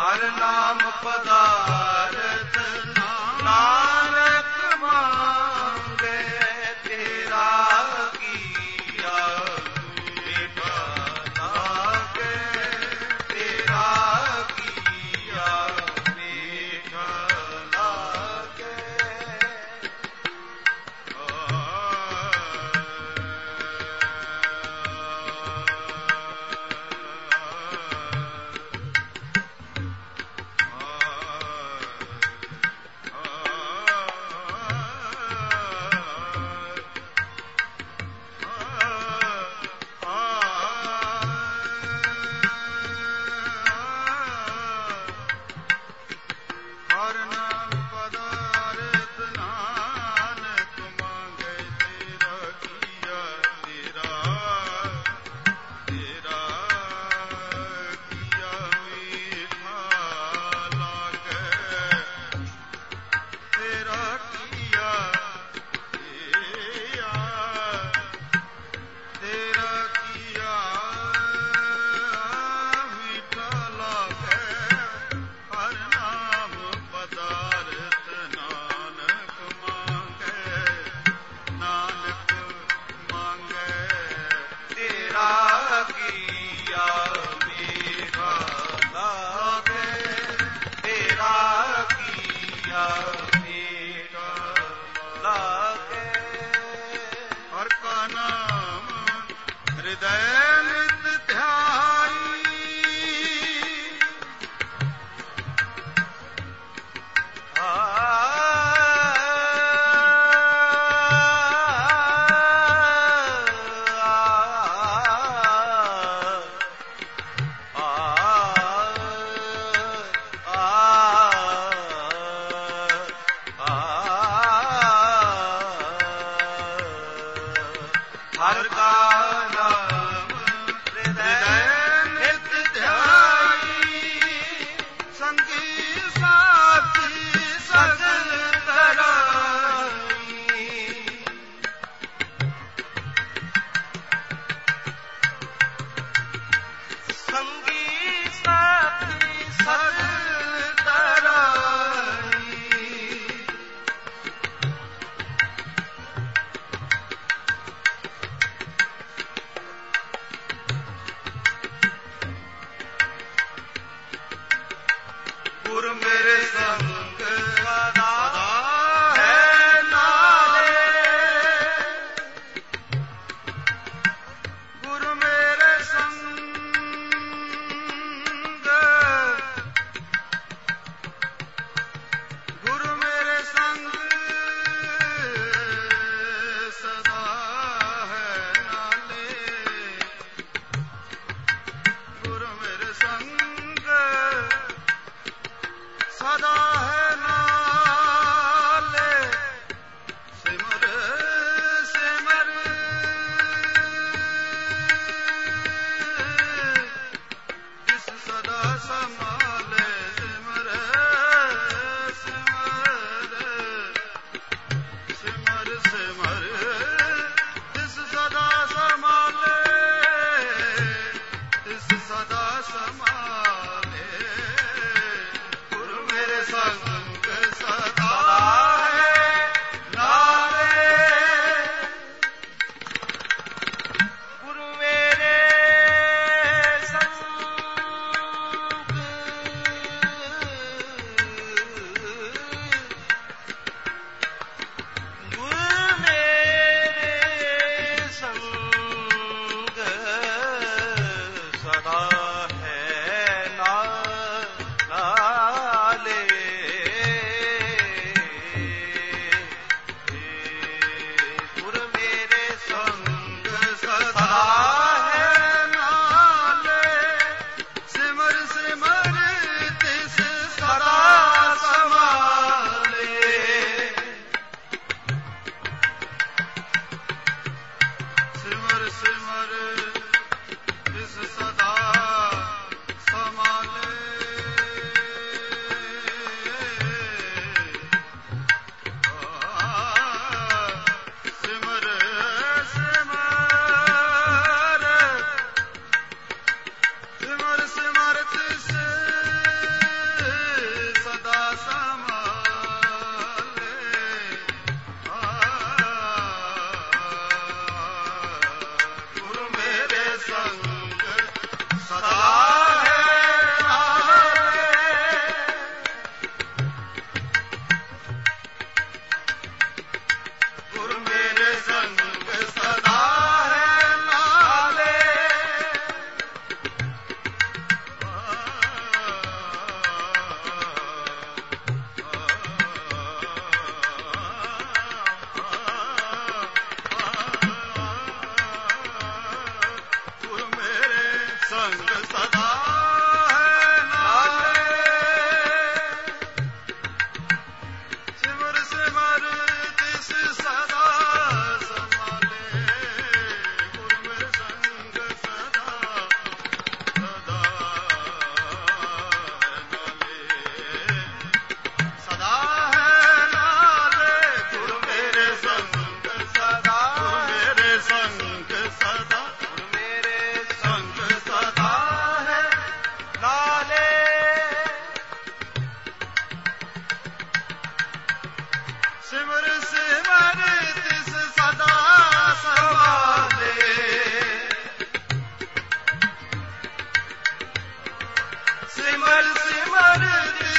ਹਰ ਨਾਮ ਪਦਾਰਥ Kurum veresan سما simar simar di